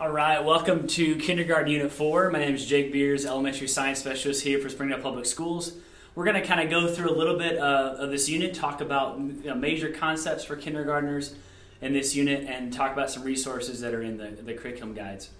All right, welcome to Kindergarten Unit 4. My name is Jake Beers, Elementary Science Specialist here for Springdale Public Schools. We're going to kind of go through a little bit of this unit, talk about you know, major concepts for kindergartners in this unit, and talk about some resources that are in the, the curriculum guides.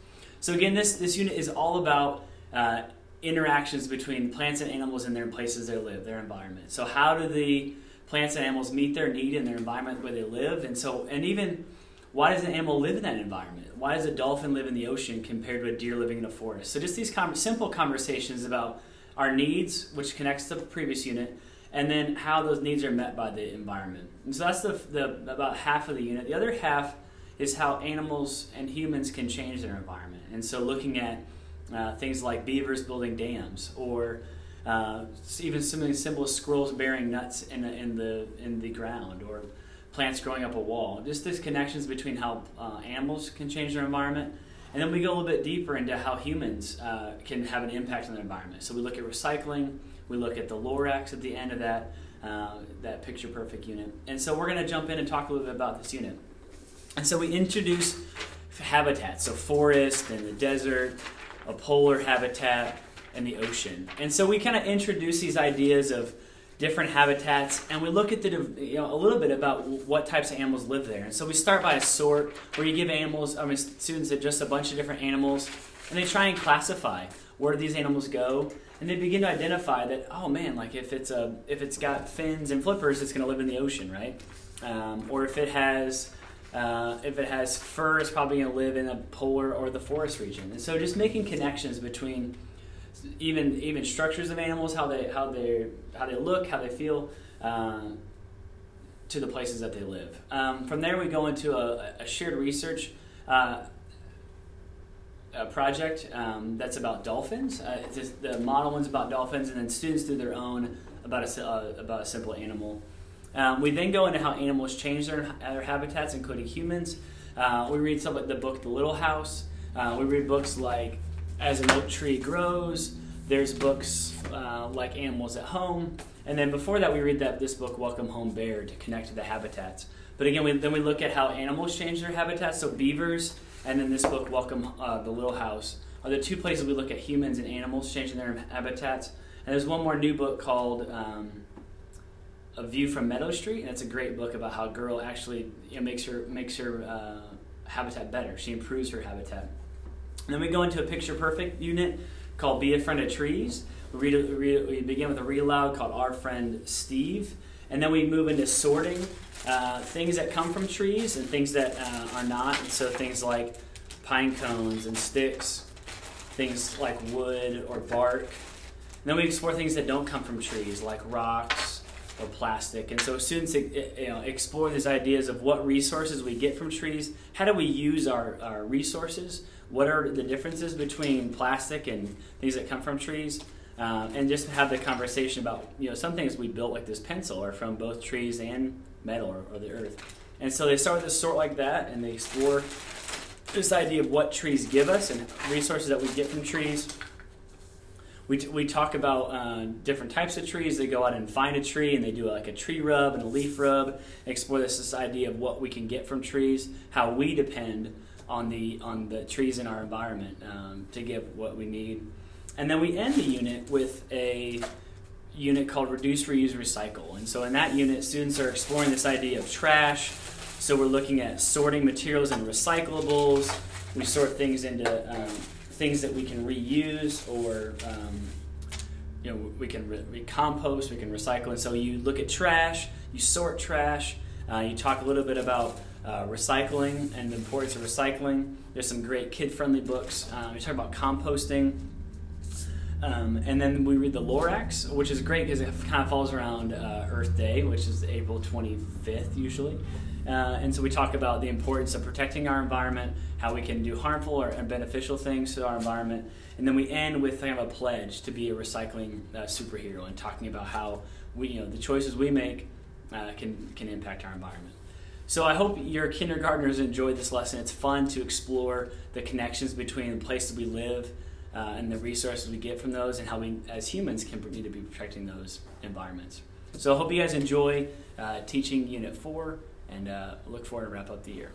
So again, this, this unit is all about uh, interactions between plants and animals and their places they live, their environment. So how do the plants and animals meet their need in their environment where they live? And so, and even why does an animal live in that environment? Why does a dolphin live in the ocean compared to a deer living in a forest? So just these com- simple conversations about our needs, which connects to the previous unit, and then how those needs are met by the environment. And so that's the, the about half of the unit. The other half is how animals and humans can change their environment. And so looking at uh, things like beavers building dams, or uh, even something as simple as squirrels bearing nuts in, in the in the ground, or plants growing up a wall. Just these connections between how uh, animals can change their environment. And then we go a little bit deeper into how humans uh, can have an impact on the environment. So we look at recycling, we look at the Lorax at the end of that, uh, that picture perfect unit. And so we're going to jump in and talk a little bit about this unit. And so we introduce habitats, so forest and the desert, a polar habitat, and the ocean. And so we kind of introduce these ideas of different habitats, and we look at the you know a little bit about what types of animals live there. And so we start by a sort where you give animals, I mean students just a bunch of different animals, and they try and classify where these animals go, and they begin to identify that oh man, like if it's a if it's got fins and flippers, it's going to live in the ocean, right? Um, or if it has uh, if it has fur, it's probably going to live in a polar or the forest region. And so just making connections between even even structures of animals, how they how they how they look, how they feel, uh, to the places that they live. Um, from there, we go into a, a shared research. Uh, a project um, that's about dolphins. Uh, just, the model one's about dolphins, and then students do their own about a, uh, about a simple animal. Um, we then go into how animals change their, their habitats, including humans. Uh, we read some like the book The Little House. Uh, we read books like as an oak tree grows. There's books uh, like Animals at Home, and then before that, we read that this book, Welcome Home Bear, to connect to the habitats. But again, we, then we look at how animals change their habitats. So beavers, and then this book, Welcome uh, the Little House, are the two places we look at humans and animals changing their habitats. And there's one more new book called um, A View from Meadow Street, and it's a great book about how a girl actually you know, makes her makes her uh, habitat better. She improves her habitat. Then we go into a picture perfect unit called Be a Friend of Trees. We, read, we begin with a read aloud called Our Friend Steve. And then we move into sorting uh, things that come from trees and things that uh, are not. And so things like pine cones and sticks, things like wood or bark. And then we explore things that don't come from trees, like rocks or plastic. And so students you know, explore these ideas of what resources we get from trees. How do we use our, our resources? what are the differences between plastic and things that come from trees, uh, and just have the conversation about you know some things we built like this pencil are from both trees and metal or, or the earth. And so they start with a sort like that, and they explore this idea of what trees give us and resources that we get from trees. We, we talk about uh, different types of trees. They go out and find a tree and they do like a tree rub and a leaf rub. Explore this, this idea of what we can get from trees, how we depend on the on the trees in our environment um, to give what we need. And then we end the unit with a unit called Reduce, Reuse, Recycle. And so in that unit, students are exploring this idea of trash. So we're looking at sorting materials and recyclables. We sort things into um, things that we can reuse or um, you know we can re- recompost, we can recycle. And so you look at trash, you sort trash. Uh, you talk a little bit about uh, recycling and the importance of recycling. There's some great kid-friendly books. Um, we talk about composting. Um, and then we read the Lorax, which is great because it kind of falls around uh, Earth Day, which is April 25th usually. Uh, and so we talk about the importance of protecting our environment, how we can do harmful or beneficial things to our environment. And then we end with kind of a pledge to be a recycling uh, superhero and talking about how we, you know, the choices we make uh, can, can impact our environment. So I hope your kindergartners enjoyed this lesson. It's fun to explore the connections between the places we live uh, and the resources we get from those and how we as humans can need to be protecting those environments. So I hope you guys enjoy uh, teaching Unit 4 and uh, look forward to wrap up the year.